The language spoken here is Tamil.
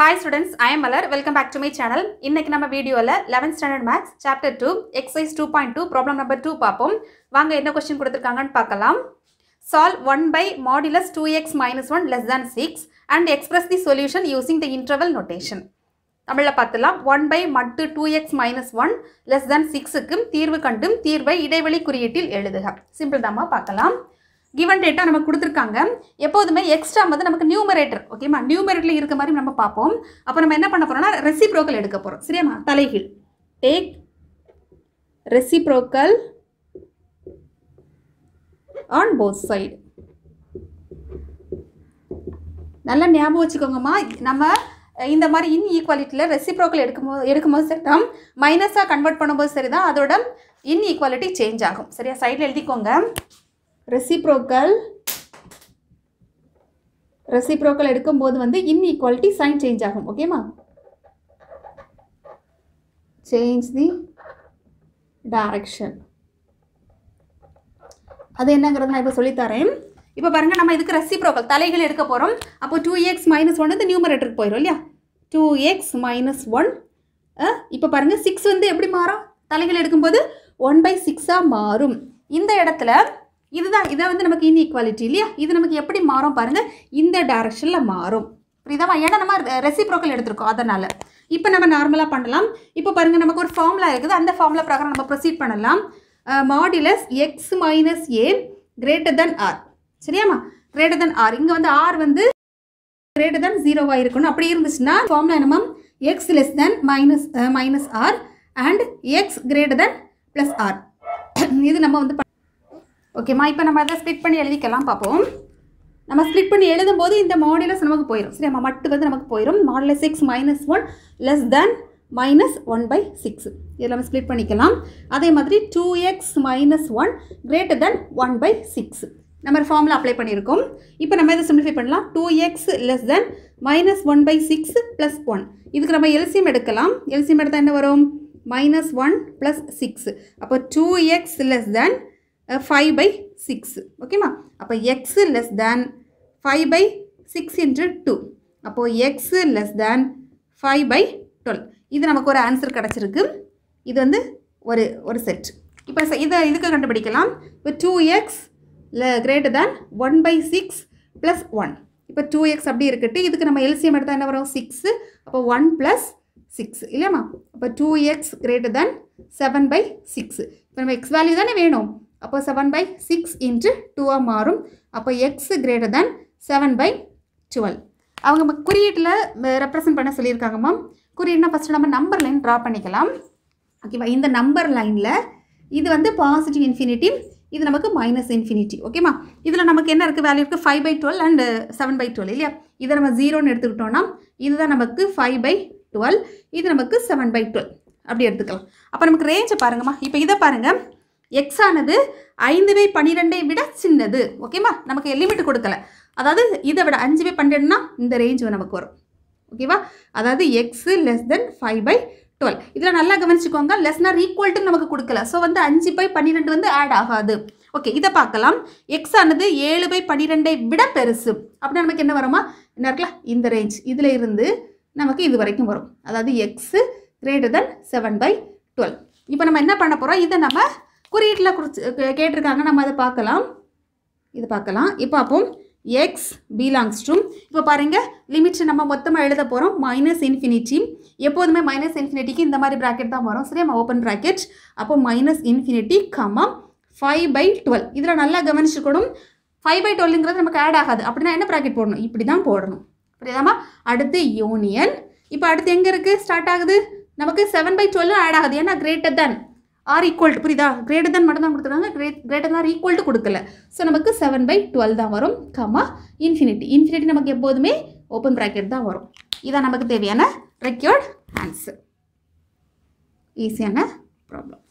Hi students I am Malar welcome back to my channel இன்னைக்கு நம்ம வீடியோவில் 11th standard maths chapter two exercise two point two problem number two பார்ப்போம். வாங்க என்ன கொஸ்டின் கொடுத்துருக்காங்கன்னு பார்க்கலாம். Solve one by modulus two x minus one less than six and express the solution using the interval notation தமிழில் பார்த்துலாம். ஒன் பை மட்டு two x minus one less than சிக்ஸுக்கும் தீர்வு கண்டும் தீர்வை இடைவெளி குறியீட்டில் எழுதுக. சிம்பிள் தாம்மா பார்க்கலாம். கிவன் டேட்டா நமக்கு கொடுத்துருக்காங்க. எப்போதுமே எக்ஸ்ட்ரா வந்து நமக்கு நியூமரேட்டர் ஓகேமா நியூமரேட்டரில் இருக்க மாதிரி நம்ம பார்ப்போம். அப்போ நம்ம என்ன பண்ண போகிறோம்னா ரெசிப்ரோக்கல் எடுக்க போகிறோம் சரியாம்மா தலைகீழ். Take reciprocal on both side நல்லா ஞாபகம் வச்சுக்கோங்கம்மா. நம்ம இந்த மாதிரி இன்இக்வாலிட்டியில் ரெசிப்ரோக்கல் எடுக்கும்போது எடுக்கும்போது சரி தான் மைனஸாக கன்வெர்ட் பண்ணும்போது சரி தான் அதோட இன்இக்வாலிட்டி சேஞ்ச் ஆகும். சரியா? சைடில் எழுதிக்கோங்க. ரெசிப்ரோக்கல் ரெசிப்ரோக்கல் எடுக்கும்போது வந்து இன்இக்வாலிட்டி சைன் சேஞ்ச் ஆகும் ஓகேமா சேஞ்ச் தி டைரக்ஷன் அது என்னங்கிறது நான் இப்போ சொல்லித்தரேன். இப்போ பாருங்கள் நம்ம இதுக்கு ரெசிப்ரோக்கல் தலைகள் எடுக்க போகிறோம் அப்போ டூ எக்ஸ் மைனஸ் ஒன் வந்து நியூமரேட்டருக்கு போயிடும் இல்லையா? டூ எக்ஸ் மைனஸ் ஒன் இப்போ பாருங்கள் சிக்ஸ் வந்து எப்படி மாறும்? தலைகள் எடுக்கும்போது ஒன் பை சிக்ஸாக மாறும். இந்த இடத்துல இதுதான் இதை வந்து நமக்கு இன்இக்வாலிட்டி இல்லையா? இது நமக்கு எப்படி மாறும் பாருங்கள் இந்த டைரக்ஷனில் மாறும். புரியுதாமா ஏன்னா நம்ம ரெசிப்ரோக்கல் எடுத்திருக்கோம் அதனால். இப்போ நம்ம நார்மலாக பண்ணலாம். இப்போ பாருங்கள் நமக்கு ஒரு ஃபார்முலா இருக்குது. அந்த ஃபார்முலா பிரகாரம் நம்ம ப்ரொசீட் பண்ணலாம். Modulus x minus a greater than r சரியாம்மா? கிரேட்டர் தென் ஆர் இங்கே வந்து ஆர் வந்து கிரேட்டர் தென் ஜீரோவாக இருக்கணும். அப்படி இருந்துச்சுன்னா ஃபார்முலா என்னமா x less than minus minus r and x greater than plus r இது நம்ம வந்து ஓகேம்மா? இப்போ நம்ம அதை ஸ்ப்ளிட் பண்ணி எழுதிக்கலாம் பார்ப்போம். நம்ம ஸ்ப்ளிட் பண்ணி எழுதும்போது இந்த மாடுலஸ் நமக்கு போயிடும் சரி நம்ம மட்டு வந்து நமக்கு போயிடும் modulus six minus one less than minus one by six இதில் நம்ம ஸ்ப்ளிட் பண்ணிக்கலாம். அதே மாதிரி two x minus one greater than one by six நம்ம ஃபார்முலா அப்ளை பண்ணியிருக்கோம். இப்போ நம்ம இதை சிம்பிளிஃபை பண்ணலாம். Two x less than minus one by six plus one இதுக்கு நம்ம எல்சியம் எடுக்கலாம். எல்சியம் எடுத்தால் என்ன வரும்? மைனஸ் ஒன் ப்ளஸ் சிக்ஸ் அப்போ two x less than five by six ஓகேம்மா அப்போ x less than five by six into two அப்போது x less than five by twelve இது நமக்கு ஒரு ஆன்சர் கிடச்சிருக்கு. இது வந்து ஒரு ஒரு செட் இப்போ இதை இதுக்கு கண்டுபிடிக்கலாம். இப்போ two x greater than one by six plus one இப்போ டூ எக்ஸ் அப்படி இருக்கட்டு இதுக்கு நம்ம எல்சிஎம் எடுத்தால் என்ன வரும்? சிக்ஸு அப்போ ஒன் ப்ளஸ் சிக்ஸ் இல்லையாம்மா அப்போ two x greater than seven by six இப்போ நம்ம எக்ஸ் வேல்யூ தானே வேணும்? அப்போ செவன் பை சிக்ஸ் இன்ட்டு டூவாக மாறும். அப்போ x greater than seven by twelve அவங்க குறியீட்டில் ரெப்ரசன்ட் பண்ண சொல்லியிருக்காங்கம்மா குறியீடுனா ஃபஸ்ட்டு நம்ம நம்பர் லைன் ட்ரா பண்ணிக்கலாம். ஓகேவா இந்த நம்பர் லைனில் இது வந்து பாசிட்டிவ் இன்ஃபினிட்டி இது நமக்கு மைனஸ் இன்ஃபினிட்டி ஓகேமா இதில் நமக்கு என்ன இருக்குது வேல்யூ இருக்குது five by twelve and seven by twelve இல்லையா? இதை நம்ம ஜீரோன்னு எடுத்துக்கிட்டோம்னா இதுதான் நமக்கு ஃபைவ் பை டுவெல் இது நமக்கு செவன் பை டுவெல் அப்படி எடுத்துக்கலாம். அப்போ நமக்கு ரேஞ்சை பாருங்கம்மா. இப்போ இதை பாருங்கள் எக்ஸ் ஆனது ஐந்து பை பன்னிரெண்டை விட சின்னது. ஓகேவா நமக்கு லிமிட் கொடுக்கல. அதாவது இதை விட அஞ்சு பை பன்னெண்டுனா இந்த ரேஞ்ச் நமக்கு வரும். ஓகேவா அதாவது x less than five by twelve இதில் நல்லா கவனிச்சுக்கோங்க. லெஸ்னர் ஈக்குவல்ட்டு நமக்கு கொடுக்கல. ஸோ வந்து அஞ்சு பை பன்னிரெண்டு வந்து ஆட் ஆகாது. ஓகே இதை பார்க்கலாம். எக்ஸ் ஆனது ஏழு பை பன்னிரெண்டை விட பெருசு. அப்படின்னா நமக்கு என்ன வருமா? என்ன இருக்கலாம் இந்த ரேஞ்ச் இதில் இருந்து நமக்கு இது வரைக்கும் வரும். அதாவது x greater than seven by twelve இப்போ நம்ம என்ன பண்ண போகிறோம் இதை நம்ம குறியீட்டில் குறிச்சு கேட்டிருக்காங்க. நம்ம அதை பார்க்கலாம். இது பார்க்கலாம். இப்போ அப்போ எக்ஸ் பிலாங்ஸ் டு இப்போ பாருங்கள் லிமிட்ஸ் நம்ம மொத்தமாக எழுத போகிறோம் மைனஸ் இன்ஃபினிட்டி எப்போதுமே மைனஸ் இன்ஃபினிட்டிக்கு இந்த மாதிரி ப்ராக்கெட் தான் வரும். சரியா? ஓப்பன் ப்ராக்கெட் அப்போ minus infinity comma five by twelve இதில் நல்லா கவனிச்சுக்கணும். ஃபைவ் பை டுவெல்ங்கிறது நமக்கு ஆட் ஆகாது. அப்படின்னா என்ன ப்ராக்கெட் போடணும்? இப்படி தான் போடணும். புரியுதாமா அடுத்து யூனியன் இப்போ அடுத்து எங்கே இருக்குது ஸ்டார்ட் ஆகுது. நமக்கு செவன் பை டுவெல்லும் ஆட் ஆகுது. ஏன்னா greater than or equal to புரியுதா? கிரேட்டர் தான் மட்டும் தான் கொடுத்துருக்காங்க கிரேட் கிரேட்டர் தான் ஈக்குவல் டு கொடுக்கல. ஸோ நமக்கு செவன் பை டுவெல் தான் வரும் கமா இன்ஃபினிட்டி இன்ஃபினிட்டி நமக்கு எப்போதுமே ஓப்பன் ப்ராக்கெட் தான் வரும். இதான் நமக்கு தேவையான ரெக்யூர்ட் ஆன்சர் ஈஸியான ப்ராப்ளம்